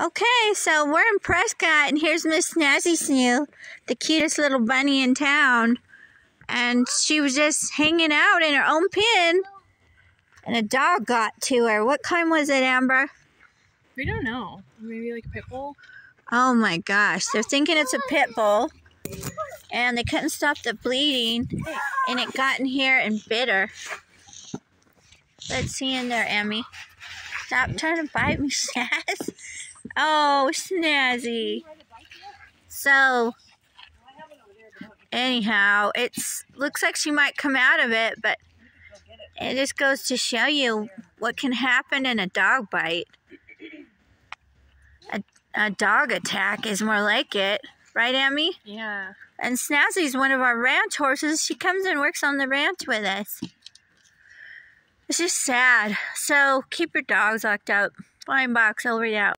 Okay, so we're in Prescott, and here's Miss Snazzy Snoo, the cutest little bunny in town. And she was just hanging out in her own pen, and a dog got to her. What kind was it, Amber? We don't know. Maybe like a pit bull? Oh my gosh, they're thinking it's a pit bull. And they couldn't stop the bleeding, and it got in here and bit her. Let's see in there, Emmy. Stop trying to bite me, Snaz. Oh, snazzy. So, anyhow, it's looks like she might come out of it, but it just goes to show you what can happen in a dog bite. A, a dog attack is more like it, right, Emmy? Yeah. And Snazzy's one of our ranch horses. She comes and works on the ranch with us. It's just sad. So keep your dogs locked up. Flying box over out.